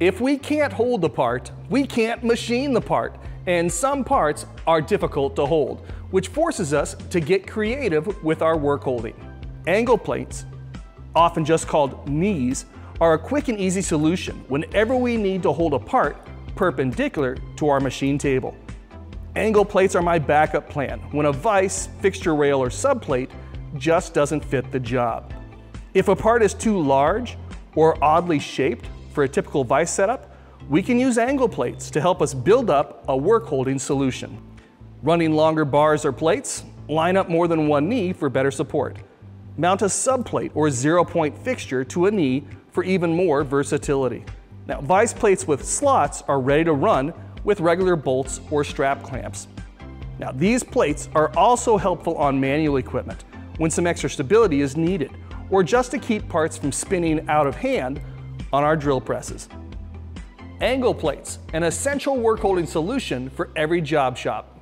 If we can't hold the part, we can't machine the part, and some parts are difficult to hold, which forces us to get creative with our work holding. Angle plates, often just called knees, are a quick and easy solution whenever we need to hold a part perpendicular to our machine table. Angle plates are my backup plan when a vise, fixture rail, or subplate just doesn't fit the job. If a part is too large or oddly shaped for a typical vise setup, we can use angle plates to help us build up a work holding solution. Running longer bars or plates, line up more than one knee for better support. Mount a subplate or zero point fixture to a knee for even more versatility. Now, vise plates with slots are ready to run with regular bolts or strap clamps. Now, these plates are also helpful on manual equipment when some extra stability is needed, or just to keep parts from spinning out of hand on our drill presses. Angle plates, an essential work holding solution for every job shop.